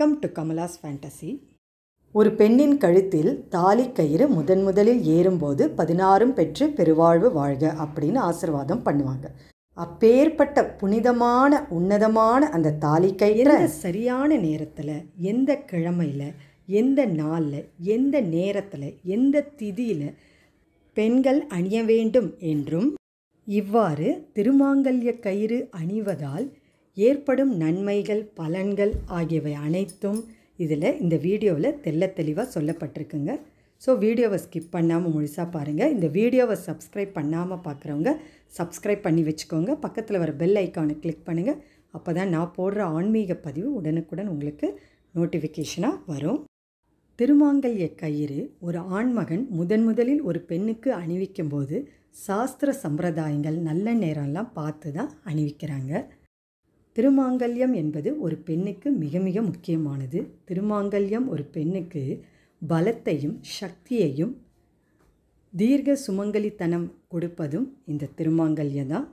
Welcome to Kamala's fantasy. ஒரு பெண்ணின் கழுத்தில் தாலி கயிறு முதன் முதலில் ஏறும்போது பதினாறும் பெற்று பெருவாழ்வு வாழ்க அப்படின்னு ஆசிர்வாதம் பண்ணுவாங்க. அப்பேற்பட்ட புனிதமான உன்னதமான அந்த தாலி கயிறு சரியான நேரத்தில் எந்த கிழமையில் எந்த நாளில் எந்த நேரத்தில் எந்த திதியில் பெண்கள் அணிய வேண்டும் என்றும் இவ்வாறு திருமாங்கல்ய கயிறு அணிவதால் ஏற்படும் நன்மைகள் பலன்கள் ஆகியவை அனைத்தும் இதில் இந்த வீடியோவில் தெள்ள தெளிவாக சொல்லப்பட்டிருக்குங்க. ஸோ வீடியோவை ஸ்கிப் பண்ணாமல் முழுசாக பாருங்கள் இந்த வீடியோவை சப்ஸ்கிரைப் பண்ணாமல் பார்க்குறவங்க சப்ஸ்கிரைப் பண்ணி வச்சுக்கோங்க. பக்கத்தில் வர பெல் ஐக்கானை கிளிக் பண்ணுங்கள் அப்போ தான் நான் போடுற ஆன்மீக பதிவு உடனுக்குடன் உங்களுக்கு நோட்டிஃபிகேஷனாக வரும். திருமாங்கல்ய கயிறு ஒரு ஆண்மகன் முதன் முதலில் ஒரு பெண்ணுக்கு அணிவிக்கும் போது சாஸ்திர சம்பிரதாயங்கள் நல்ல நேரம்லாம் பார்த்து தான் அணிவிக்கிறாங்க. திருமாங்கல்யம் என்பது ஒரு பெண்ணுக்கு மிக மிக முக்கியமானது. திருமாங்கல்யம் ஒரு பெண்ணுக்கு பலத்தையும் சக்தியையும் தீர்க்க சுமங்கலித்தனம் கொடுப்பதும் இந்த திருமாங்கல்யம் தான்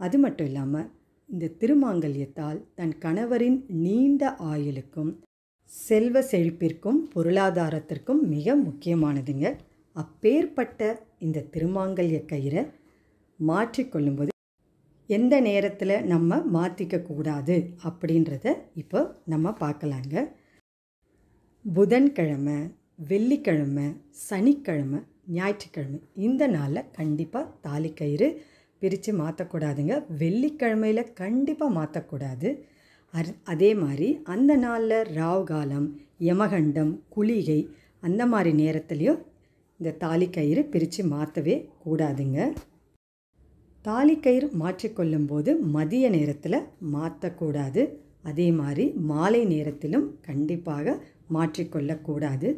அது மட்டும் இல்லாமல் இந்த திருமாங்கல்யத்தால் தன் கணவரின் நீண்ட ஆயுளுக்கும் செல்வ செழிப்பிற்கும் பொருளாதாரத்திற்கும் மிக முக்கியமானதுங்க. அப்பேற்பட்ட இந்த திருமாங்கல்ய கயிறை மாற்றிக்கொள்ளும்போது எந்த நேரத்தில் நம்ம மாற்றிக்க கூடாது அப்படின்றத இப்போ நம்ம பார்க்கலாங்க. புதன்கிழமை வெள்ளிக்கிழமை சனிக்கிழமை ஞாயிற்றுக்கிழமை இந்த நாளில் கண்டிப்பாக தாலி கயிறு பிரித்து மாற்றக்கூடாதுங்க வெள்ளிக்கிழமையில் கண்டிப்பாக மாற்றக்கூடாது அதே மாதிரி அந்த நாளில் ராவ் காலம் யமகண்டம் குளிகை அந்த மாதிரி நேரத்துலையும் இந்த தாலி கயிறு பிரித்து மாற்றவே கூடாதுங்க. தாலிக்கயிறு மாற்றிக்கொள்ளும் போது மதிய நேரத்தில் மாற்றக்கூடாது. அதே மாதிரி மாலை நேரத்திலும் கண்டிப்பாக மாற்றிக்கொள்ளக்கூடாது.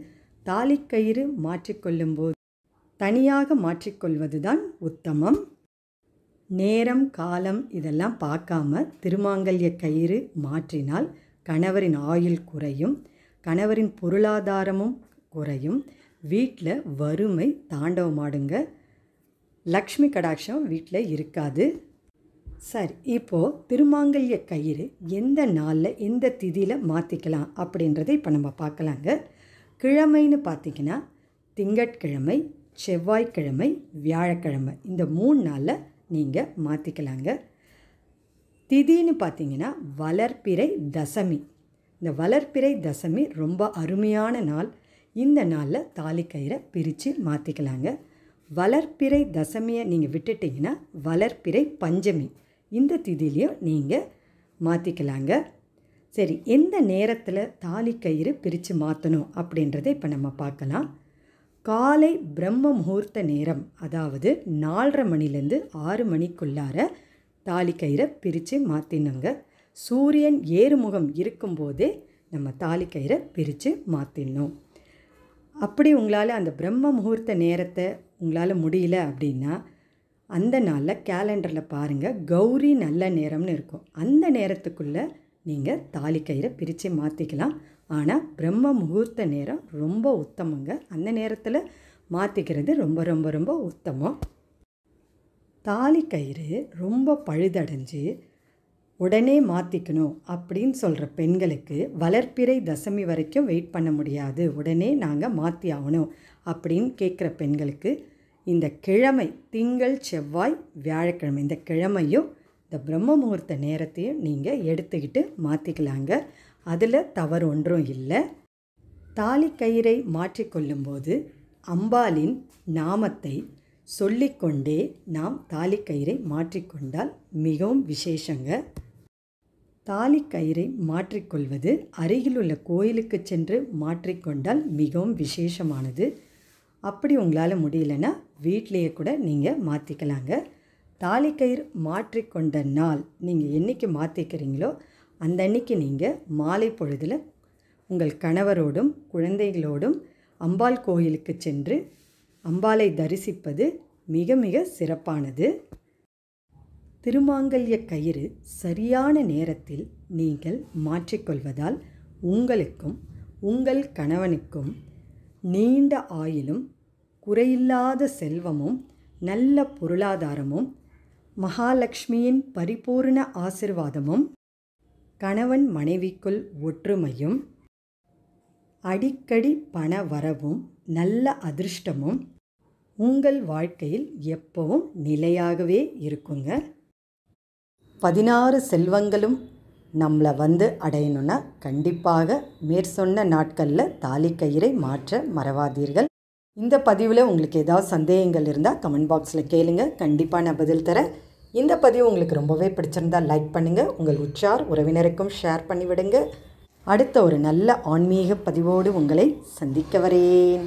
தாலிக்கயிறு மாற்றிக்கொள்ளும் போது தனியாக மாற்றிக்கொள்வது தான் உத்தமம். நேரம் காலம் இதெல்லாம் பார்க்காம திருமாங்கல்ய கயிறு மாற்றினால் கணவரின் ஆயுள் குறையும் கணவரின் பொருளாதாரமும் குறையும். வீட்டில் வறுமை தாண்டவமாடுங்க. லக்ஷ்மி கடாட்சம் வீட்டில் இருக்காது. சரி இப்போது திருமாங்கல்ய கயிறு எந்த நாளில் எந்த திதியில் மாற்றிக்கலாம் அப்படின்றத இப்போ நம்ம பார்க்கலாங்க. கிழமைன்னு பார்த்திங்கன்னா திங்கட்கிழமை செவ்வாய்க்கிழமை வியாழக்கிழமை இந்த மூணு நாளில் நீங்கள் மாற்றிக்கலாங்க திதின்னு பார்த்தீங்கன்னா வளர்ப்பிறை தசமி. இந்த வளர்ப்பிறை தசமி ரொம்ப அருமையான நாள். இந்த நாளில் தாலிக்கயிறை பிரித்து மாற்றிக்கலாங்க வளர்ப்பிறை தசமியை நீங்கள் விட்டுட்டிங்கன்னா வளர்ப்பிறை பஞ்சமி. இந்த திதிலையும் நீங்கள் மாற்றிக்கலாங்க சரி எந்த நேரத்தில் தாலி கயிறு பிரித்து மாற்றணும் அப்படின்றத இப்போ நம்ம பார்க்கலாம். காலை பிரம்ம முகூர்த்த நேரம் அதாவது நாலரை மணிலேருந்து ஆறு மணிக்குள்ளார தாலி கயிறை பிரித்து மாற்றினோங்க சூரியன் ஏறுமுகம் இருக்கும்போதே நம்ம தாலி கயிறை பிரித்து மாற்றிடணும் அப்படி உங்களால் அந்த பிரம்ம முகூர்த்த நேரத்தை உங்களால் முடியல அப்படின்னா அந்த நாளில் கேலண்டரில் பாருங்கள் கௌரி நல்ல நேரம்னு இருக்கும். அந்த நேரத்துக்குள்ளே நீங்கள் தாலி கயிறை பிரித்து மாற்றிக்கலாம் ஆனால் பிரம்ம முகூர்த்த நேரம் ரொம்ப உத்தமங்க. அந்த நேரத்தில் மாற்றிக்கிறது ரொம்ப ரொம்ப ரொம்ப உத்தமம். தாலி கயிறு ரொம்ப பழுதடைஞ்சு உடனே மாற்றிக்கணும் அப்படின்னு சொல்கிற பெண்களுக்கு வளர்ப்பிறை தசமி வரைக்கும் வெயிட் பண்ண முடியாது. உடனே நாங்கள் மாற்றி ஆகணும் அப்படின்னு கேட்குற பெண்களுக்கு இந்த கிழமை திங்கள் செவ்வாய் வியாழக்கிழமை இந்த கிழமையும் இந்த பிரம்ம முகூர்த்த நேரத்தையும் நீங்கள் எடுத்துக்கிட்டு மாற்றிக்கலாங்க அதில் தவறு ஒன்றும் இல்லை. தாலி கயிறை மாற்றிக்கொள்ளும்போது அம்பாளின் நாமத்தை சொல்லிக்கொண்டே நாம் தாலி கயிறை மாற்றிக்கொண்டால் மிகவும் விசேஷங்க. தாலி கயிறை மாற்றிக்கொள்வது அருகிலுள்ள கோயிலுக்கு சென்று மாற்றிக்கொண்டால் மிகவும் விசேஷமானது. அப்படி உங்களால் முடியலன்னா வீட்டிலையே கூட நீங்கள் மாற்றிக்கலாங்க தாலி கயிறு மாற்றிக்கொண்ட நாள் நீங்கள் என்றைக்கு மாற்றிக்கிறீங்களோ அந்த அன்னைக்கு நீங்கள் மாலை பொழுதில் உங்கள் கணவரோடும் குழந்தைகளோடும் அம்பாள் கோயிலுக்கு சென்று அம்பாளை தரிசிப்பது மிக மிக சிறப்பானது. திருமாங்கல்ய கயிறு சரியான நேரத்தில் நீங்கள் மாற்றிக்கொள்வதால் உங்களுக்கும் உங்கள் கணவனுக்கும் நீண்ட ஆயிலும் குறையில்லாத செல்வமும் நல்ல பொருளாதாரமும் மகாலட்சுமியின் பரிபூர்ண ஆசிர்வாதமும் கணவன் மனைவிக்குள் ஒற்றுமையும் அடிக்கடி பண வரவும் நல்ல அதிர்ஷ்டமும் உங்கள் வாழ்க்கையில் எப்பவும் நிலையாகவே இருக்குங்க. பதினாறு செல்வங்களும் நம்மளை வந்து அடையணும்னா கண்டிப்பாக மேற்சொன்ன நாட்களில் தாலிக்கயிறை மாற்ற மறவாதீர்கள். இந்த பதிவில் உங்களுக்கு ஏதாவது சந்தேகங்கள் இருந்தால் கமெண்ட் பாக்ஸில் கேளுங்க. கண்டிப்பாக நான் பதில் தரேன். இந்த பதிவு உங்களுக்கு ரொம்பவே பிடிச்சிருந்தால் லைக் பண்ணுங்கள் உங்கள் உற்றார் உறவினருக்கும் ஷேர் பண்ணிவிடுங்க. அடுத்த ஒரு நல்ல ஆன்மீக பதிவோடு உங்களை சந்திக்க வரேன்.